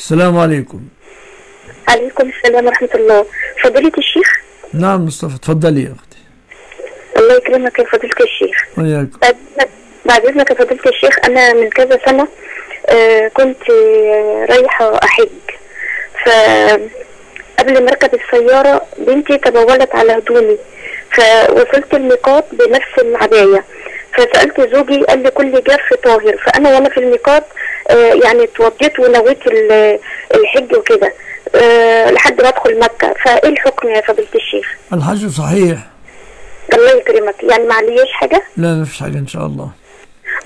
السلام عليكم. عليكم السلام ورحمة الله. فضيلة الشيخ؟ نعم مصطفى تفضلي يا أختي. الله يكرمك يا فضيلة الشيخ. وياكم بعد إذنك يا فضيلة الشيخ أنا من كذا سنة آه، كنت آه، رايحة أحج. فقبل ما أركب السيارة بنتي تبولت على هدومي فوصلت الميقات بنفس العباية. فسألت زوجي قال لي كل جرح طاهر. فأنا وأنا في الميقات آه، يعني اتوضيت ونويت ال- الحج وكده. آه، لحد ما أدخل مكة. فإيه الحكم يا فضيلة الشيخ؟ الحج صحيح. الله يكرمك. يعني ما عليش حاجة؟ لا ما فيش حاجة إن شاء الله.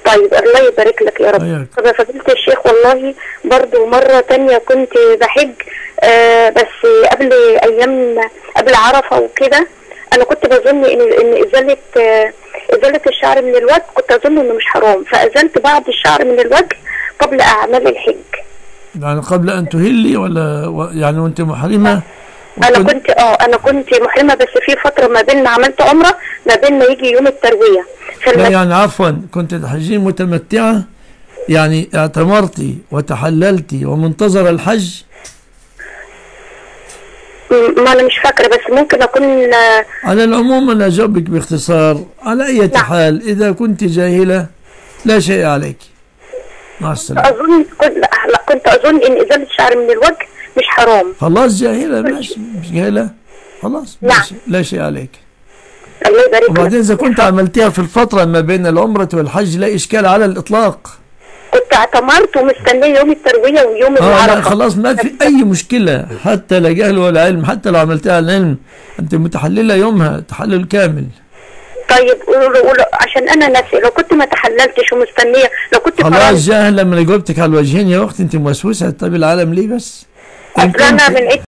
طيب الله يبارك لك يا رب. طب يا فضيلة الشيخ والله برضو مرة تانية كنت بحج آه بس قبل أيام قبل عرفة وكده أنا كنت بظن إن إن إزالة آه إزالة الشعر من الوجه كنت أظن إنه مش حرام. فأزلت بعض الشعر من الوجه قبل أعمال الحج. يعني قبل أن تهلي ولا يعني وأنت محرمة؟ أنا وكنت- كنت آه أنا كنت محرمة بس في فترة ما بين ما عملت عمرة ما بين ما يجي يوم التروية. لا. يعني عفوا كنت تحجين متمتعة يعني اعتمرتي وتحللتي ومنتظر الحج ما أنا مش فاكرة بس ممكن أكون آه على العموم أنا أجاوبك باختصار. على أي نعم. حال إذا كنت جاهلة لا شيء عليك. مع السلامة. أظن كنت لا كنت أظن إن إزالة الشعر من الوجه مش حرام. خلاص جاهلة ماشي مش جاهلة. خلاص نعم. لا شيء عليك. الله يبارك وبعدين إذا كنت عملتها في الفترة ما بين العمرة والحج لا إشكال على الإطلاق. كنت اعتمرت ومستنيه يوم التروية ويوم آه لا العرفه خلاص ما في أي مشكلة. حتى لا جهل ولا علم حتى لو عملتها على العلم أنت متحللة يومها تحلل كامل. طيب قولوا قولوا عشان أنا ناسي لو كنت ما تحللتش ومستنية لو كنت خلاص فرنت جاهل لما أنا جاوبتك على الوجهين يا أختي أنت موسوسة طيب العالم ليه بس؟ أصل أنا من